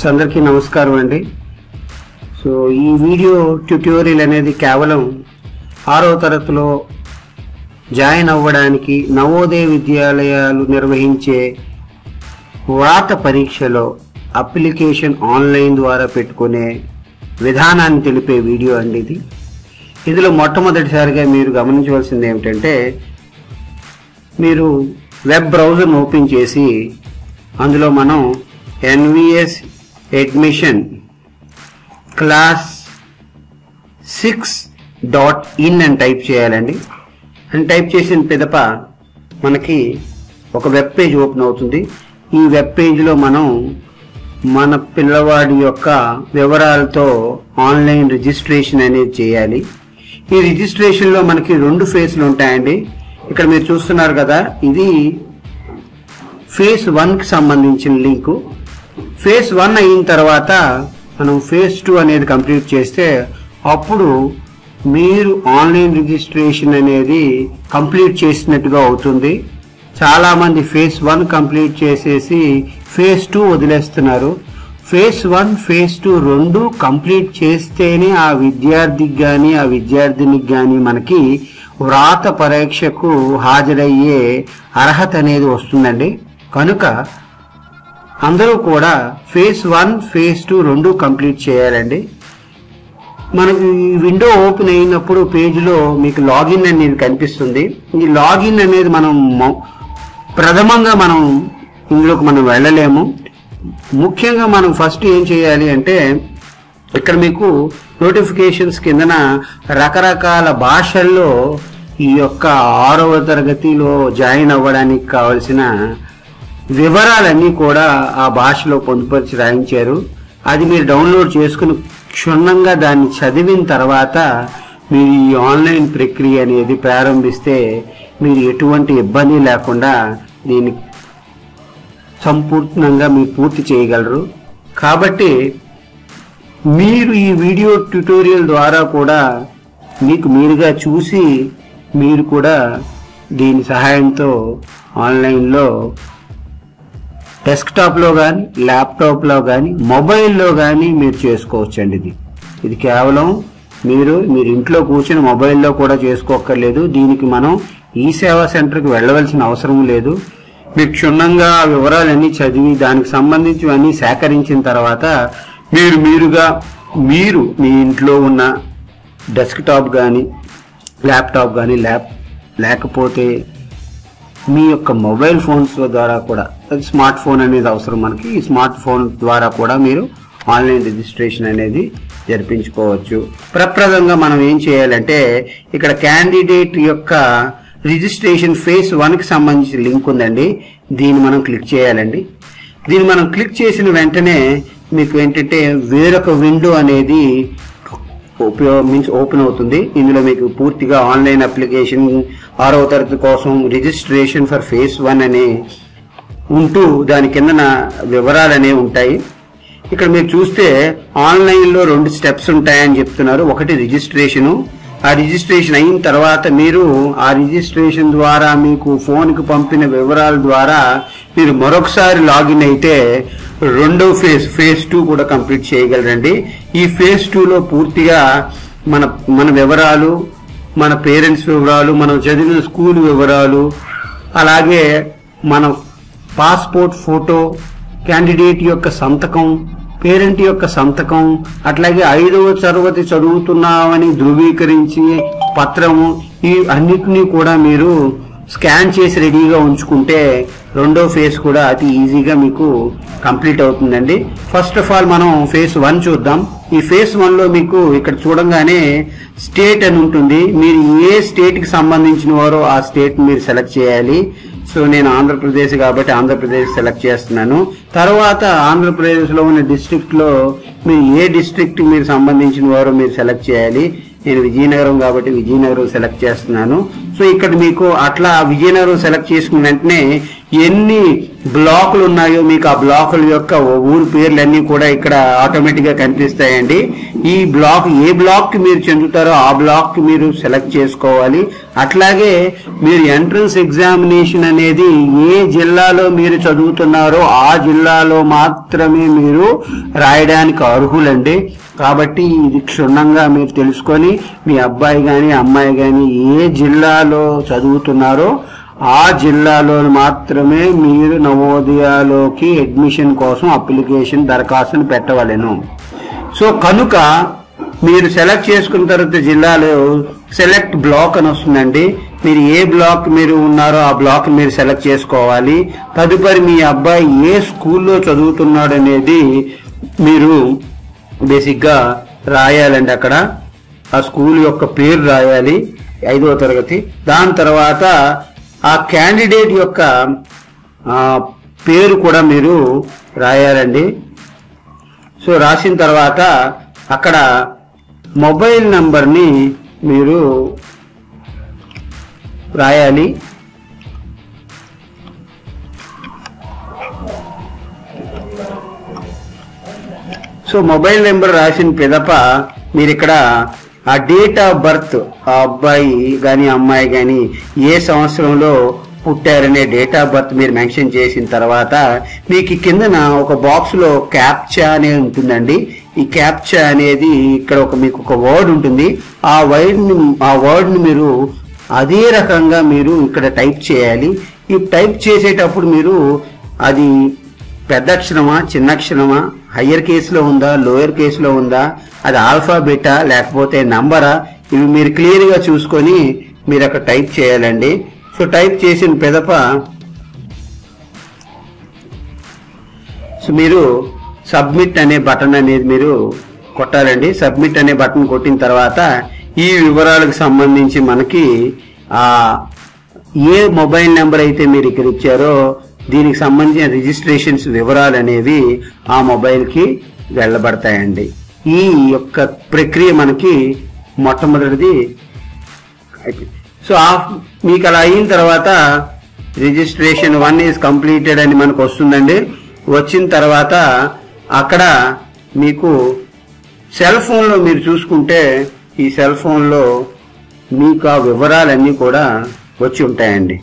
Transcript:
So అందరికీ నమస్కారం అండి. సో ఈ వీడియో ట్యుటోరియల్ అనేది కేవలం ఆరో తరగతిలో జాయిన్ అవ్వడానికి నవోదయ విద్యాలయాలు నిర్వహించే వ్రాత పరీక్షలో అప్లికేషన్ ఆన్లైన్ ద్వారా పెట్టుకునే విధానాన్ని తెలిపే వీడియో అండి ఇది. ఇందులో మొట్టమొదటిసారిగా మీరు గమనించవలసింది ఏమిటంటే మీరు వెబ్ బ్రౌజర్ను ఓపెన్ చేసి అందులో మనం NVS admission class six dot in అని టైప్ చేయాలండి. అని టైప్ చేసిన పిదప మనకి ఒక వెబ్ పేజ్ ఓపెన్ అవుతుంది. ఈ వెబ్ పేజ్లో మనం మన పిల్లవాడి యొక్క వివరాలతో ఆన్లైన్ రిజిస్ట్రేషన్ అనేది చేయాలి. ఈ రిజిస్ట్రేషన్లో మనకి రెండు ఫేజ్లు ఉంటాయండి. ఇక్కడ మీరు చూస్తున్నారు కదా ఇది ఫేజ్ వన్కి సంబంధించిన లింకు ఫేజ్ వన్ అయిన తర్వాత మనం ఫేజ్ టూ అనేది కంప్లీట్ చేస్తే అప్పుడు మీరు ఆన్లైన్ రిజిస్ట్రేషన్ అనేది కంప్లీట్ చేసినట్టుగా అవుతుంది. చాలామంది ఫేజ్ వన్ కంప్లీట్ చేసేసి ఫేజ్ టూ వదిలేస్తున్నారు. ఫేజ్ వన్ ఫేజ్ టూ రెండు కంప్లీట్ చేస్తేనే ఆ విద్యార్థికి కానీ ఆ విద్యార్థినికి కానీ మనకి వ్రాత పరీక్షకు హాజరయ్యే అర్హత అనేది వస్తుందండి. కనుక అందరూ కూడా ఫేజ్ వన్ ఫేజ్ టూ రెండు కంప్లీట్ చేయాలండి. మనకి ఈ విండో ఓపెన్ అయినప్పుడు పేజ్లో మీకు లాగిన్ అనేది కనిపిస్తుంది. ఈ లాగిన్ అనేది మనం మొ- ప్రథమంగా మనం ఇందులోకి మనం వెళ్ళలేము. ముఖ్యంగా మనం ఫస్ట్ ఏం చేయాలి అంటే ఇక్కడ మీకు నోటిఫికేషన్స్ కిందన రకరకాల భాషల్లో ఈ యొక్క ఆరవ తరగతిలో జాయిన్ అవ్వడానికి కావలసిన వివరాలన్నీ కూడా ఆ భాషలో పొందుపరిచి రాయించారు. అది మీరు డౌన్లోడ్ చేసుకుని క్షుణ్ణంగా దాన్ని చదివిన తర్వాత మీరు ఈ ఆన్లైన్ ప్రక్రియ అనేది ప్రారంభిస్తే మీరు ఎటువంటి ఇబ్బంది లేకుండా దీన్ని సంపూర్ణంగా మీరు పూర్తి చేయగలరు. కాబట్టి మీరు ఈ వీడియో ట్యుటోరియల్ ద్వారా కూడా మీకు మీరుగా చూసి మీరు కూడా దీని సహాయంతో ఆన్లైన్లో డెస్క్టాప్లో కానీ ల్యాప్టాప్లో కానీ మొబైల్లో కానీ మీరు చేసుకోవచ్చండి ఇది. ఇది కేవలం మీరు మీరు ఇంట్లో కూర్చొని మొబైల్లో కూడా చేసుకోక్కర్లేదు. దీనికి మనం ఈ సేవా సెంటర్కి వెళ్ళవలసిన అవసరం లేదు. మీరు క్షుణ్ణంగా ఆ వివరాలన్నీ చదివి దానికి సంబంధించివన్నీ సేకరించిన తర్వాత మీరు మీరుగా మీరు మీ ఇంట్లో ఉన్న డెస్క్టాప్ కానీ ల్యాప్టాప్ కానీ ల్యాప్ లేకపోతే మీ యొక్క మొబైల్ ఫోన్స్ ద్వారా కూడా స్మార్ట్ ఫోన్ అనేది అవసరం మనకి ఈ స్మార్ట్ ఫోన్ ద్వారా కూడా మీరు ఆన్లైన్ రిజిస్ట్రేషన్ అనేది జరిపించుకోవచ్చు. ప్రప్రదంగా మనం ఏం చేయాలంటే ఇక్కడ క్యాండిడేట్ యొక్క రిజిస్ట్రేషన్ ఫేస్ వన్కి సంబంధించిన లింక్ ఉందండి. దీన్ని మనం క్లిక్ చేయాలండి. దీన్ని మనం క్లిక్ చేసిన వెంటనే మీకు ఏంటంటే వేరొక విండో అనేది ఉపయోగ మీన్స్ ఓపెన్ అవుతుంది. ఇందులో మీకు పూర్తిగా ఆన్లైన్ అప్లికేషన్ ఆరవ తరగతి కోసం రిజిస్ట్రేషన్ ఫర్ ఫేస్ వన్ అనే ఉంటూ దాని కిందన వివరాలు అనేవి ఉంటాయి. ఇక్కడ మీరు చూస్తే ఆన్లైన్లో రెండు స్టెప్స్ ఉంటాయని చెప్తున్నారు. ఒకటి రిజిస్ట్రేషను. ఆ రిజిస్ట్రేషన్ అయిన తర్వాత మీరు ఆ రిజిస్ట్రేషన్ ద్వారా మీకు ఫోన్కి పంపిన వివరాల ద్వారా మీరు మరొకసారి లాగిన్ అయితే రెండవ ఫేజ్ ఫేజ్ టూ కూడా కంప్లీట్ చేయగలరండి. ఈ ఫేజ్ టూలో పూర్తిగా మన మన వివరాలు మన పేరెంట్స్ వివరాలు మనం చదివిన స్కూల్ వివరాలు అలాగే మన పాస్పోర్ట్ ఫోటో క్యాండిడేట్ యొక్క సంతకం పేరెంట్ యొక్క సంతకం అట్లాగే ఐదవ తరగతి చదువుతున్నామని ధృవీకరించి పత్రము ఈ అన్నిటినీ కూడా మీరు స్కాన్ చేసి రెడీగా ఉంచుకుంటే రెండో ఫేస్ కూడా అతి ఈజీగా మీకు కంప్లీట్ అవుతుందండి. ఫస్ట్ ఆఫ్ ఆల్ మనం ఫేస్ వన్ చూద్దాం. ఈ ఫేస్ వన్లో మీకు ఇక్కడ చూడంగానే స్టేట్ అని ఉంటుంది. మీరు ఏ స్టేట్కి సంబంధించిన వారో ఆ స్టేట్ మీరు సెలెక్ట్ చేయాలి. సో నేను ఆంధ్రప్రదేశ్ కాబట్టి ఆంధ్రప్రదేశ్ సెలెక్ట్ చేస్తున్నాను. తర్వాత ఆంధ్రప్రదేశ్లో ఉన్న డిస్ట్రిక్ట్లో మీరు ఏ డిస్ట్రిక్ట్ మీరు సంబంధించిన వారో మీరు సెలెక్ట్ చేయాలి. నేను విజయనగరం కాబట్టి విజయనగరం సెలెక్ట్ చేస్తున్నాను. సో ఇక్కడ మీకు అట్లా విజయనగరం సెలెక్ట్ చేసుకున్న వెంటనే ఎన్ని బ్లాకులు ఉన్నాయో మీకు ఆ బ్లాకుల యొక్క ఊరు పేర్లన్నీ కూడా ఇక్కడ ఆటోమేటిక్గా కనిపిస్తాయండి. ఈ బ్లాక్ ఏ బ్లాక్కి మీరు చెందుతారో ఆ బ్లాక్కి మీరు సెలెక్ట్ చేసుకోవాలి. అట్లాగే మీరు ఎంట్రన్స్ ఎగ్జామినేషన్ అనేది ఏ జిల్లాలో మీరు చదువుతున్నారో ఆ జిల్లాలో మాత్రమే మీరు రాయడానికి అర్హులండి. కాబట్టి ఇది క్షుణ్ణంగా మీరు తెలుసుకొని మీ అబ్బాయి కానీ అమ్మాయి కానీ ఏ జిల్లాలో చదువుతున్నారో ఆ జిల్లాలో మాత్రమే మీరు నవోదయాలోకి అడ్మిషన్ కోసం అప్లికేషన్ దరఖాస్తును పెట్టవలెను. సో కనుక మీరు సెలెక్ట్ చేసుకున్న తర్వాత జిల్లాలో సెలెక్ట్ బ్లాక్ అని వస్తుందండి. మీరు ఏ బ్లాక్ మీరు ఉన్నారో ఆ బ్లాక్ మీరు సెలెక్ట్ చేసుకోవాలి. తదుపరి మీ అబ్బాయి ఏ స్కూల్లో చదువుతున్నాడు అనేది మీరు బేసిక్గా రాయాలండి అక్కడ. ఆ స్కూల్ యొక్క పేరు రాయాలి. ఐదవ తరగతి. దాని తర్వాత ఆ క్యాండిడేట్ యొక్క పేరు కూడా మీరు రాయాలండి. సో రాసిన తర్వాత అక్కడ మొబైల్ నంబర్ని మీరు రాయాలి. సో మొబైల్ నెంబర్ రాసిన పిదప మీరు ఇక్కడ ఆ డేట్ ఆఫ్ బర్త్ ఆ అబ్బాయి కానీ అమ్మాయి కానీ ఏ సంవత్సరంలో పుట్టారనే డేట్ ఆఫ్ బర్త్ మీరు మెన్షన్ చేసిన తర్వాత మీకు కిందన ఒక బాక్స్లో క్యాప్చా అనేది ఉంటుందండి. ఈ క్యాప్చా అనేది ఇక్కడ ఒక మీకు ఒక వర్డ్ ఉంటుంది. ఆ వర్డ్ని ఆ వర్డ్ని మీరు అదే రకంగా మీరు ఇక్కడ టైప్ చేయాలి. ఈ టైప్ చేసేటప్పుడు మీరు అది పెద్ద అక్షరమా చిన్న అక్షరమా హయ్యర్ కేసులో ఉందా లోయర్ కేసులో ఉందా అది ఆల్ఫాబెటా లేకపోతే నంబరా ఇవి మీరు క్లియర్గా చూసుకొని మీరు అక్కడ టైప్ చేయాలండి. సో టైప్ చేసిన పెదప సో మీరు సబ్మిట్ అనే బటన్ అనేది మీరు కొట్టాలండి. సబ్మిట్ అనే బటన్ కొట్టిన తర్వాత ఈ వివరాలకు సంబంధించి మనకి ఏ మొబైల్ నెంబర్ అయితే మీరు ఇక్కడ ఇచ్చారో దీనికి సంబంధించిన రిజిస్ట్రేషన్స్ వివరాలు అనేవి ఆ మొబైల్కి వెళ్ళబడతాయండి. ఈ యొక్క ప్రక్రియ మనకి మొట్టమొదటిది సో ఆ మీకు అలా అయిన తర్వాత రిజిస్ట్రేషన్ వన్ ఈజ్ కంప్లీటెడ్ అని మనకు వస్తుందండి. వచ్చిన తర్వాత అక్కడ మీకు సెల్ ఫోన్లో మీరు చూసుకుంటే ఈ సెల్ ఫోన్లో మీకు ఆ వివరాలన్నీ కూడా వచ్చి ఉంటాయండి.